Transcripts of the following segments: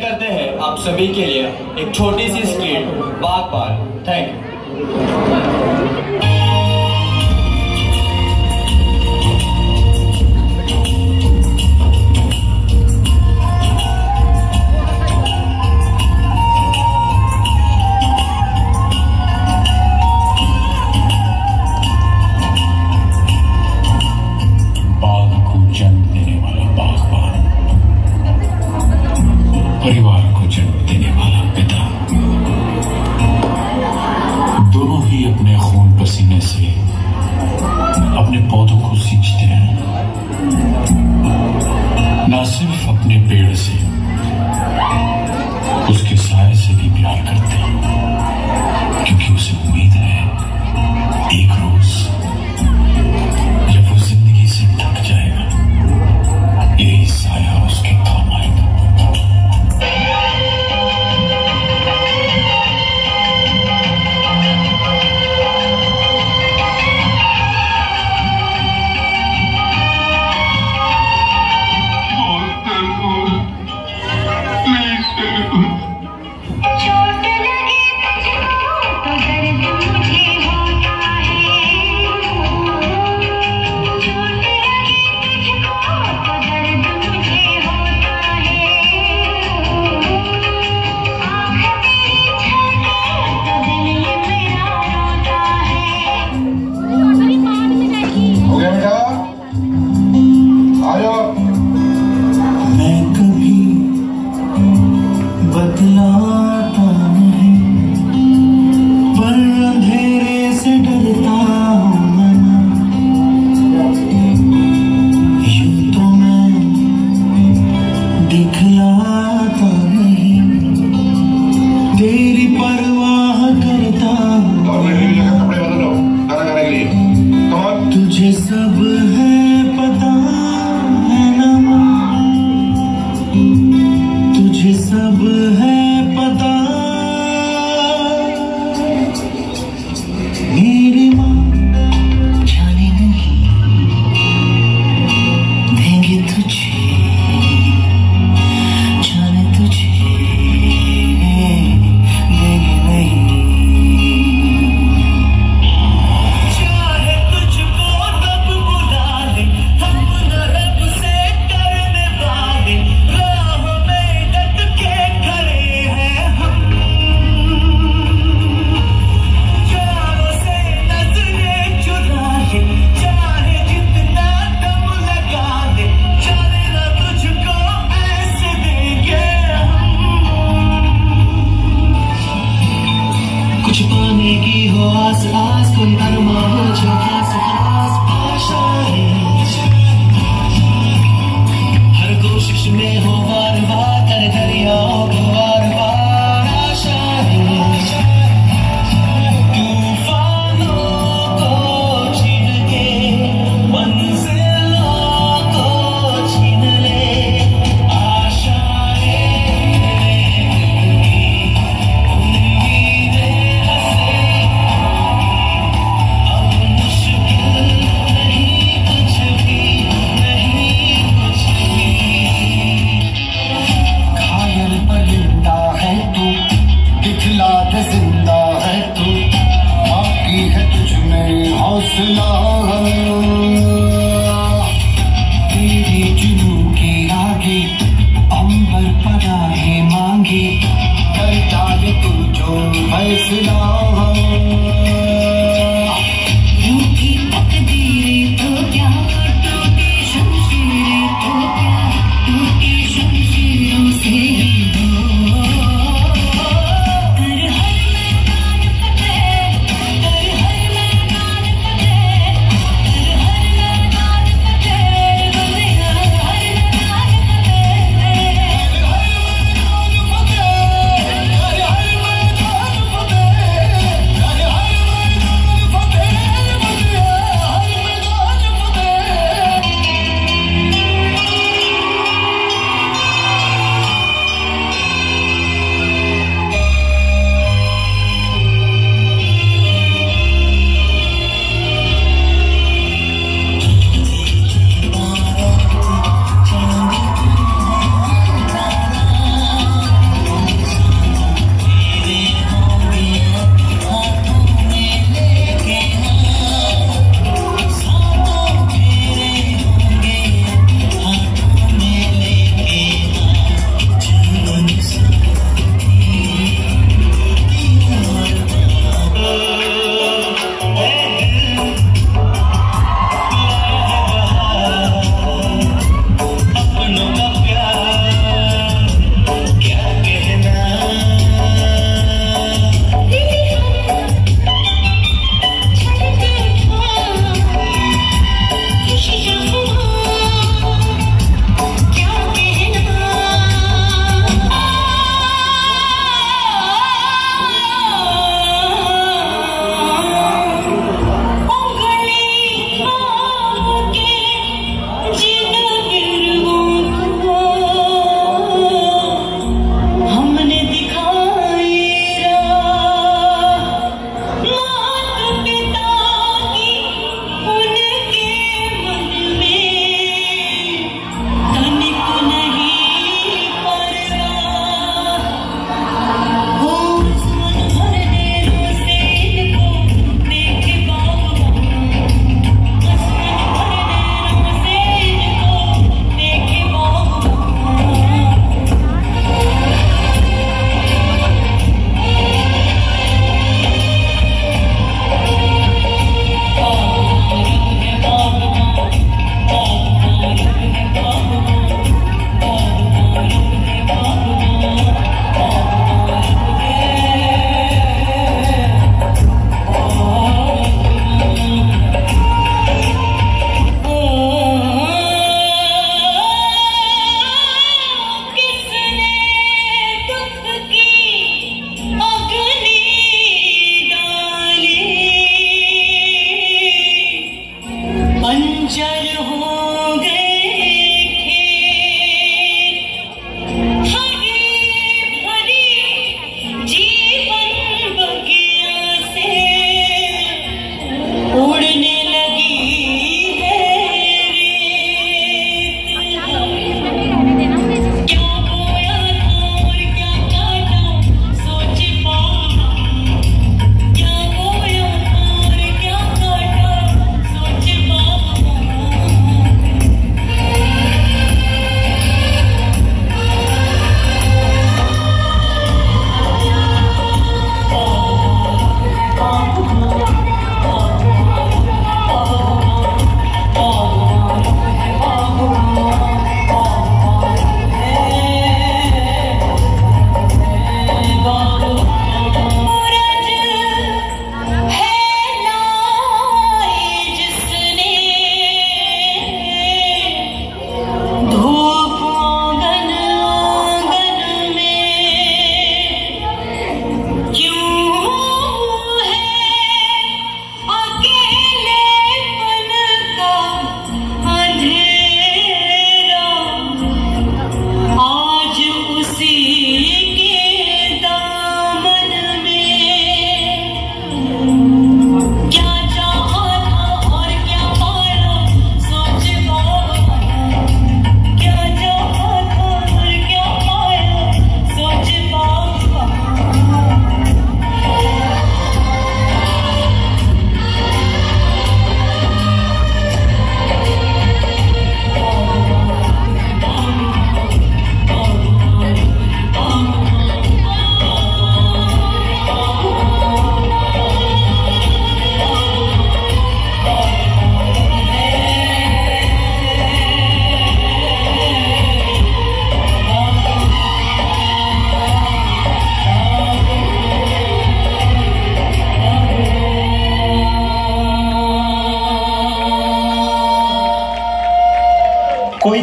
करते हैं आप सभी के लिए एक छोटी सी स्क्रीन बार बार थैंक यू पौधों को सींचते हैं ना सिर्फ़ अपने पेड़ से सब है।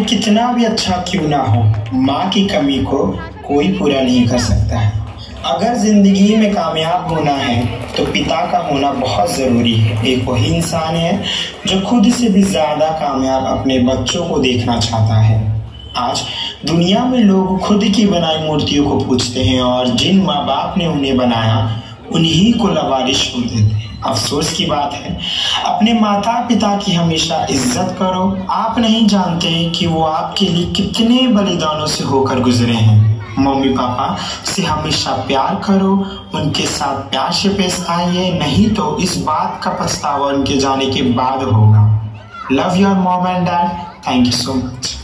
कितना भी अच्छा क्यों ना हो, माँ की कमी को कोई पूरा नहीं कर सकता है। अगर ज़िंदगी में कामयाब होना है तो पिता का होना बहुत ज़रूरी है। एक वही इंसान है, जो खुद से भी ज़्यादा कामयाब अपने बच्चों को देखना चाहता है। आज दुनिया में लोग खुद की बनाई मूर्तियों को पूछते हैं और जिन माँ बाप ने उन्हें बनाया, उन्हीं को लवारिश छोड़ देते हैं। अफसोस की बात है। अपने माता पिता की हमेशा इज़्ज़त करो। आप नहीं जानते कि वो आपके लिए कितने बलिदानों से होकर गुजरे हैं। मम्मी पापा से हमेशा प्यार करो। उनके साथ प्यार से पेश आइए नहीं तो इस बात का पछतावा उनके जाने के बाद होगा। Love your mom and dad thank you so much